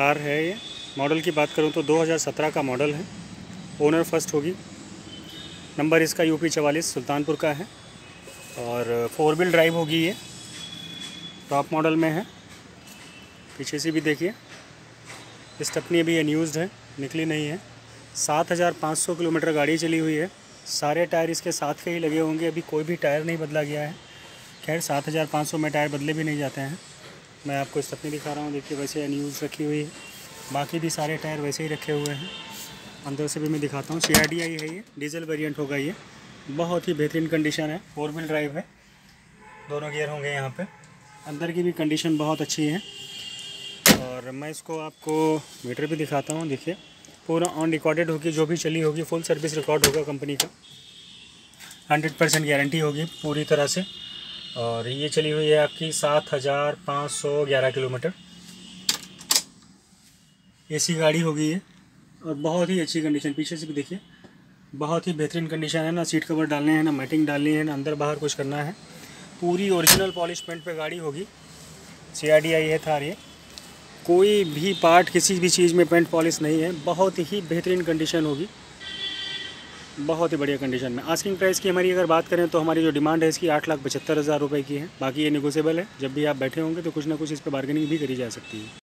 थार है ये। मॉडल की बात करूँ तो 2017 का मॉडल है। ओनर फ़र्स्ट होगी। नंबर इसका यूपी चवालीस, सुल्तानपुर का है। और फोर व्हील ड्राइव होगी ये। टॉप मॉडल में है। पीछे से भी देखिए। इस स्टपनी अभी अनयूज़ है, निकली नहीं है। सात हज़ार पाँच सौ किलोमीटर गाड़ी चली हुई है। सारे टायर इसके साथ के ही लगे होंगे। अभी कोई भी टायर नहीं बदला गया है। खैर, सात हज़ार पाँच सौ में टायर बदले भी नहीं जाते हैं। मैं आपको स्टपनी दिखा रहा हूँ। देखिए, वैसे अनयूज़ रखी हुई है। बाकी भी सारे टायर वैसे ही रखे हुए हैं। अंदर से भी मैं दिखाता हूँ। सी आई है ये। डीजल वेरिएंट होगा ये। बहुत ही बेहतरीन कंडीशन है। फोर व्हील ड्राइव है। दोनों गियर होंगे यहाँ पे। अंदर की भी कंडीशन बहुत अच्छी है। और मैं इसको आपको मीटर भी दिखाता हूँ। देखिए, पूरा ऑन रिकॉर्डेड होगी। जो भी चली होगी फुल सर्विस रिकॉर्ड होगा कंपनी का। हंड्रेड परसेंट गारंटी होगी पूरी तरह से। और ये चली हुई है आपकी सात हज़ार पाँच सौ ग्यारह किलोमीटर। एसी गाड़ी होगी ये और बहुत ही अच्छी कंडीशन पीछे से भी देखिए, बहुत ही बेहतरीन कंडीशन है, ना सीट कवर डालने हैं, ना मैटिंग डालनी है, ना अंदर बाहर कुछ करना है। पूरी ओरिजिनल पॉलिश पेंट पे गाड़ी होगी। सी आर डी आई है थार ये। कोई भी पार्ट किसी भी चीज़ में पेंट पॉलिश नहीं है। बहुत ही बेहतरीन कंडीशन होगी। बहुत ही बढ़िया कंडीशन में। आस्किंग प्राइस की हमारी अगर बात करें तो हमारी जो डिमांड है इसकी आठ लाख पचहत्तर हज़ार रुपये की है। बाकी ये निगोसेबल है। जब भी आप बैठे होंगे तो कुछ ना कुछ इस पर बार्गेनिंग भी करी जा सकती है।